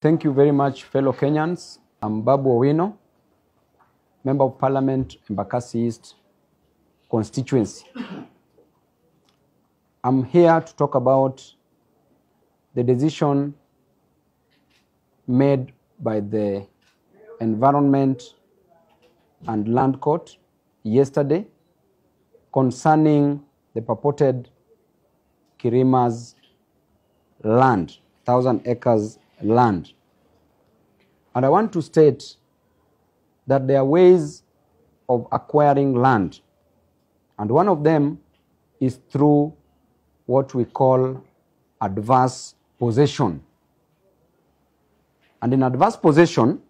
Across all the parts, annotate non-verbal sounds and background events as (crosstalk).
Thank you very much, fellow Kenyans. I'm Babu Owino, Member of Parliament, Embakasi East constituency. I'm here to talk about the decision made by the Environment and Land Court yesterday concerning the purported Kirima's land, thousand acres land. And I want to state that there are ways of acquiring land, and one of them is through what we call adverse possession. And in adverse possession,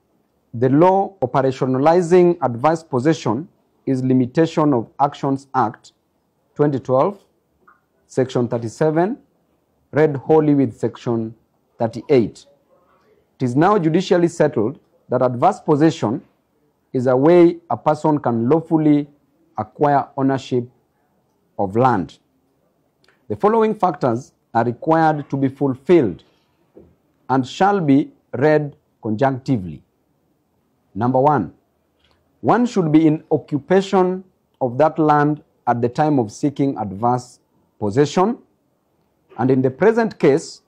the law operationalizing adverse possession is Limitation of Actions Act 2012, Section 37, read wholly with Section 38. It is now judicially settled that adverse possession is a way a person can lawfully acquire ownership of land. The following factors are required to be fulfilled and shall be read conjunctively. Number one, one should be in occupation of that land at the time of seeking adverse possession. And in the present case,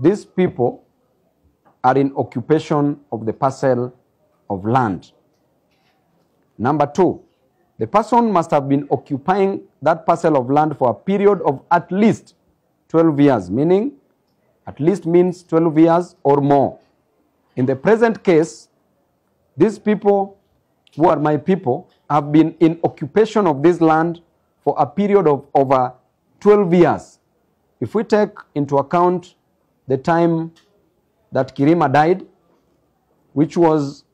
these people are in occupation of the parcel of land. Number two, the person must have been occupying that parcel of land for a period of at least 12 years, meaning at least means 12 years or more. In the present case, these people who are my people have been in occupation of this land for a period of over 12 years. If we take into account the time that Kirima died, which was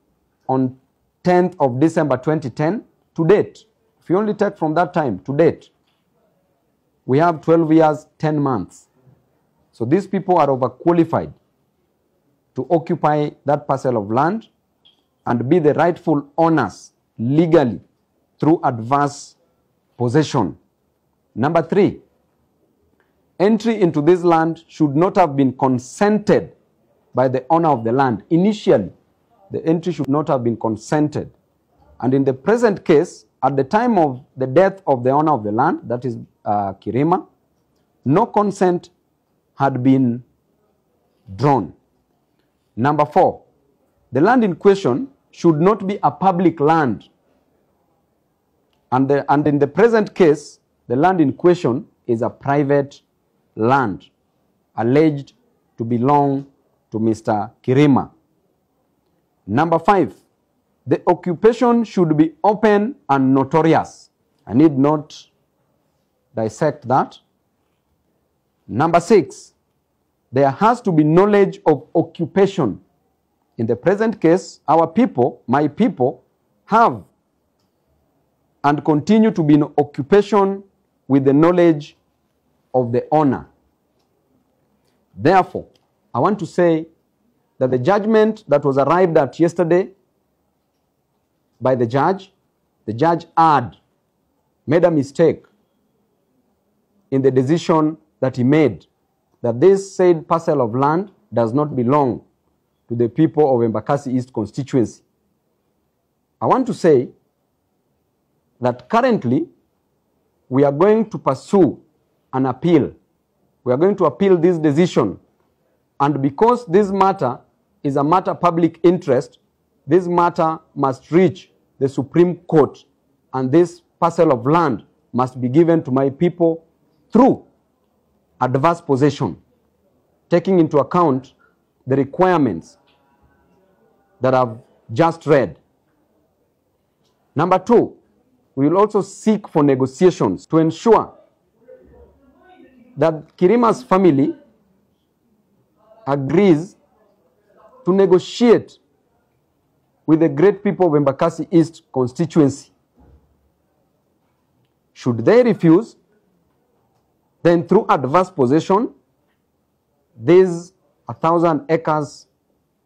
on 10th of December 2010, to date, if you only take from that time to date, we have 12 years, 10 months. So these people are overqualified to occupy that parcel of land and be the rightful owners legally through adverse possession. Number three, entry into this land should not have been consented by the owner of the land. Initially, the entry should not have been consented. And in the present case, at the time of the death of the owner of the land, that is uh, Kirima, no consent had been drawn. Number four, the land in question should not be a public land. And, the, and in the present case, the land in question is a private land alleged to belong to Mr. Kirima. Number five, the occupation should be open and notorious. I need not dissect that. Number six, there has to be knowledge of occupation. In the present case, our people, my people, have and continue to be in occupation with the knowledge of the owner. Therefore, I want to say that the judgment that was arrived at yesterday by the judge, the judge had made a mistake in the decision that he made that this said parcel of land does not belong to the people of Embakasi East constituency. I want to say that currently we are going to pursue an appeal. We are going to appeal this decision. And because this matter is a matter of public interest, this matter must reach the Supreme Court and this parcel of land must be given to my people through adverse possession, taking into account the requirements that I've just read. Number two, we will also seek for negotiations to ensure that Kirima's family agrees to negotiate with the great people of Embakasi East constituency. Should they refuse, then through adverse possession, this a thousand acres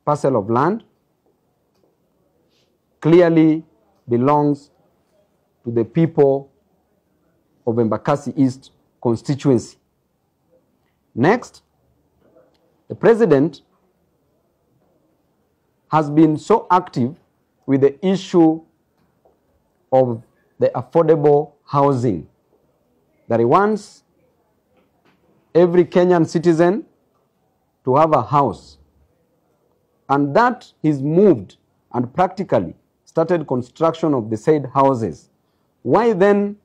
parcel of land clearly belongs to the people of Embakasi East constituency. Next, the president has been so active with the issue of the affordable housing that he wants every Kenyan citizen to have a house. And that he's moved and practically started construction of the said houses. Why then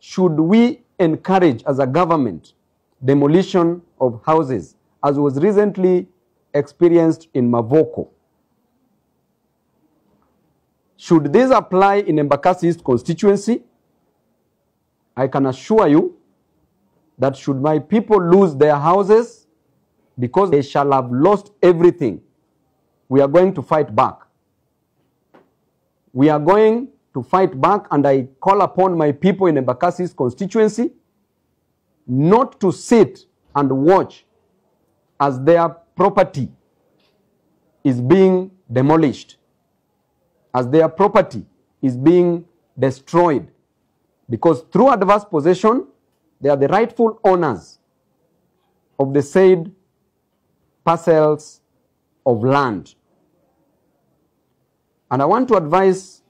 should we encourage as a government demolition of houses as was recently experienced in Mavoko? Should this apply in Embakasi East constituency? I can assure you that should my people lose their houses because they shall have lost everything, we are going to fight back. We are going to fight back, and I call upon my people in Embakasi East constituency not to sit and watch as their property is being demolished, as their property is being destroyed. Because through adverse possession, they are the rightful owners of the said parcels of land. And I want to advise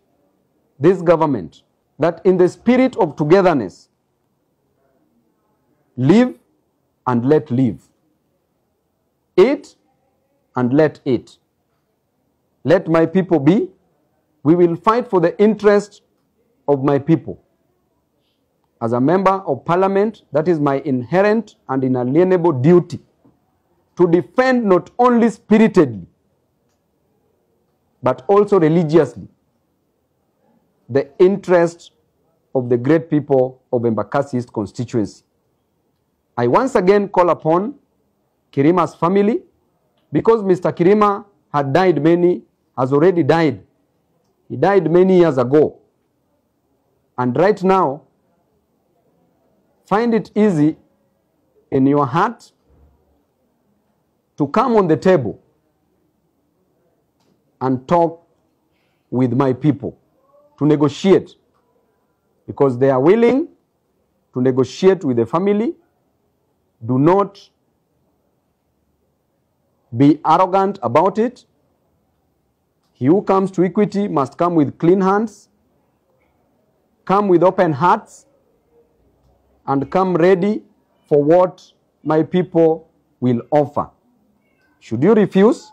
this government that in the spirit of togetherness, live and let live. Eat and let eat. Let my people be. We will fight for the interest of my people. As a member of parliament, that is my inherent and inalienable duty to defend not only spiritedly, but also religiously the interest of the great people of Embakasi East constituency. I once again call upon Kirima's family because Mr. Kirima had died many, has already died. He died many years ago. And right now, find it easy in your heart to come on the table and talk with my people, to negotiate, because they are willing to negotiate with the family. Do not be arrogant about it. He who comes to equity must come with clean hands, come with open hearts, and come ready for what my people will offer. Should you refuse,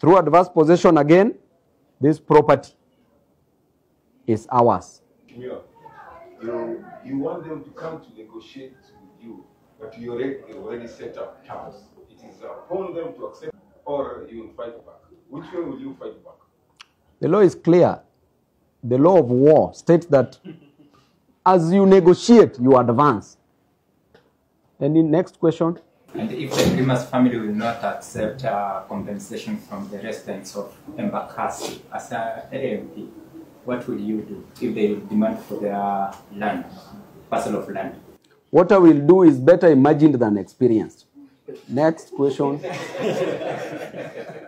through adverse possession again, this property is ours. You, you want them to come to negotiate with you, but you already, you already set up terms. It is upon them to accept, or you will fight back. Which one will you fight back? The law is clear. The law of war states that as you negotiate, you advance. Any next question? And if the Kirima's family will not accept uh, compensation from the residents of Embakasi as a AMP, what will you do if they demand for their land, parcel of land? What I will do is better imagined than experienced. Next question. (laughs)